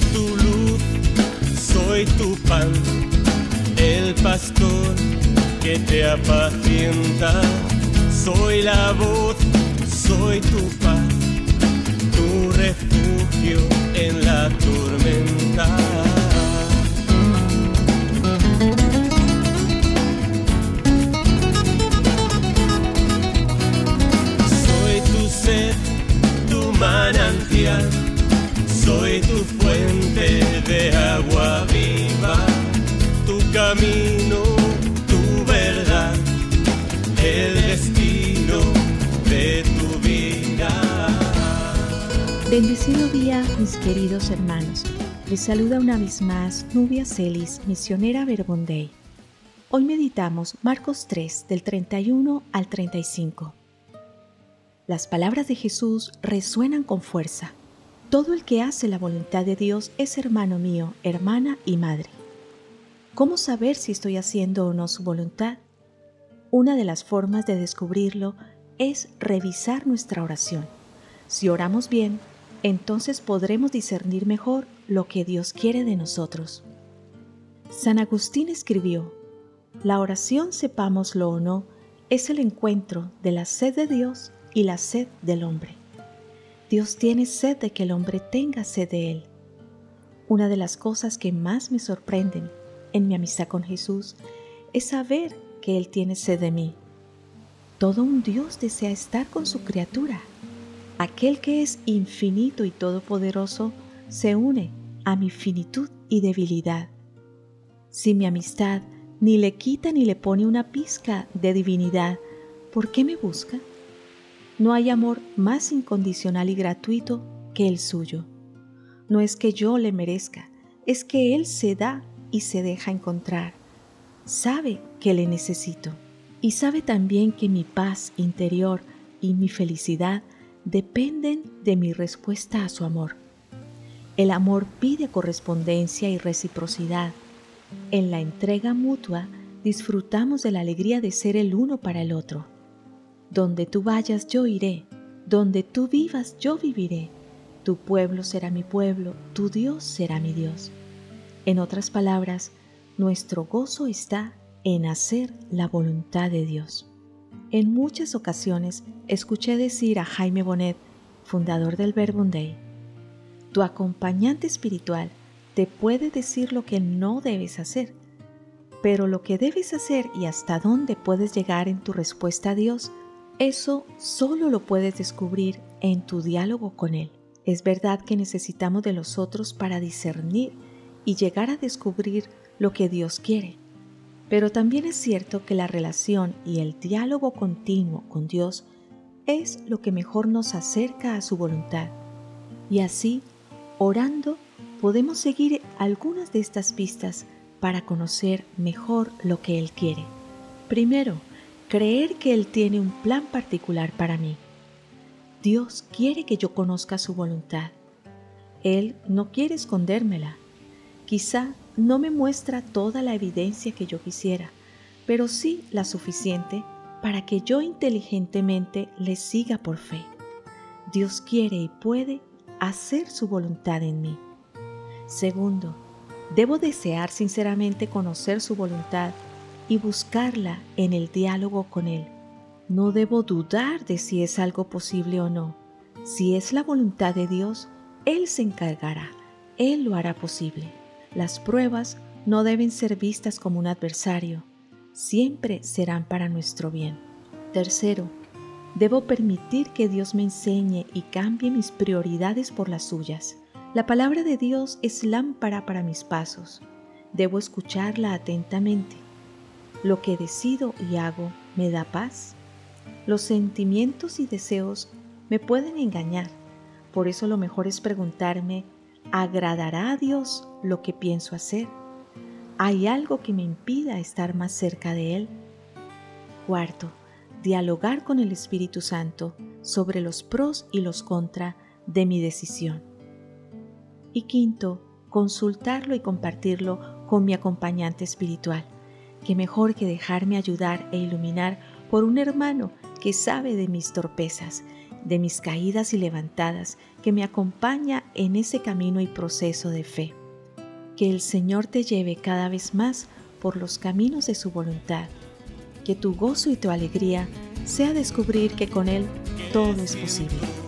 Soy tu luz, soy tu pan, el pastor que te apacienta. Soy la voz, soy tu paz, tu refugio en la tormenta. Bendecido día, mis queridos hermanos. Les saluda una vez más Nubia Celis, misionera Verbondey. Hoy meditamos Marcos 3 del 31 al 35. Las palabras de Jesús resuenan con fuerza. Todo el que hace la voluntad de Dios es hermano mío, hermana y madre. ¿Cómo saber si estoy haciendo o no su voluntad? Una de las formas de descubrirlo es revisar nuestra oración. Si oramos bien, entonces podremos discernir mejor lo que Dios quiere de nosotros. San Agustín escribió, La oración, sepámoslo o no, es el encuentro de la sed de Dios y la sed del hombre. Dios tiene sed de que el hombre tenga sed de Él. Una de las cosas que más me sorprenden en mi amistad con Jesús es saber que Él tiene sed de mí. Todo un Dios desea estar con su criatura. Aquel que es infinito y todopoderoso se une a mi finitud y debilidad. Si mi amistad ni le quita ni le pone una pizca de divinidad, ¿por qué me busca? No hay amor más incondicional y gratuito que el suyo. No es que yo le merezca, es que Él se da y se deja encontrar. Sabe que le necesito y sabe también que mi paz interior y mi felicidad dependen de mi respuesta a su amor. El amor pide correspondencia y reciprocidad. En la entrega mutua disfrutamos de la alegría de ser el uno para el otro. Donde tú vayas yo iré, donde tú vivas yo viviré. Tu pueblo será mi pueblo, tu Dios será mi Dios. En otras palabras, nuestro gozo está en hacer la voluntad de Dios. En muchas ocasiones escuché decir a Jaime Bonet, fundador del Verbum Dei, tu acompañante espiritual te puede decir lo que no debes hacer, pero lo que debes hacer y hasta dónde puedes llegar en tu respuesta a Dios, eso solo lo puedes descubrir en tu diálogo con Él. Es verdad que necesitamos de los otros para discernir y llegar a descubrir lo que Dios quiere. Pero también es cierto que la relación y el diálogo continuo con Dios es lo que mejor nos acerca a su voluntad. Y así, orando, podemos seguir algunas de estas pistas para conocer mejor lo que Él quiere. Primero, creer que Él tiene un plan particular para mí. Dios quiere que yo conozca su voluntad. Él no quiere escondérmela. Quizá no me muestra toda la evidencia que yo quisiera, pero sí la suficiente para que yo inteligentemente le siga por fe. Dios quiere y puede hacer su voluntad en mí. Segundo, debo desear sinceramente conocer su voluntad y buscarla en el diálogo con Él. No debo dudar de si es algo posible o no. Si es la voluntad de Dios, Él se encargará, Él lo hará posible. Las pruebas no deben ser vistas como un adversario, siempre serán para nuestro bien. Tercero, debo permitir que Dios me enseñe y cambie mis prioridades por las suyas. La palabra de Dios es lámpara para mis pasos. Debo escucharla atentamente. Lo que decido y hago me da paz. Los sentimientos y deseos me pueden engañar. Por eso lo mejor es preguntarme, ¿agradará a Dios lo que pienso hacer? ¿Hay algo que me impida estar más cerca de Él? Cuarto, dialogar con el Espíritu Santo sobre los pros y los contra de mi decisión. Y quinto, consultarlo y compartirlo con mi acompañante espiritual, que mejor que dejarme ayudar e iluminar por un hermano que sabe de mis torpezas de mis caídas y levantadas, que me acompaña en ese camino y proceso de fe. Que el Señor te lleve cada vez más por los caminos de su voluntad. Que tu gozo y tu alegría sea descubrir que con Él todo es posible.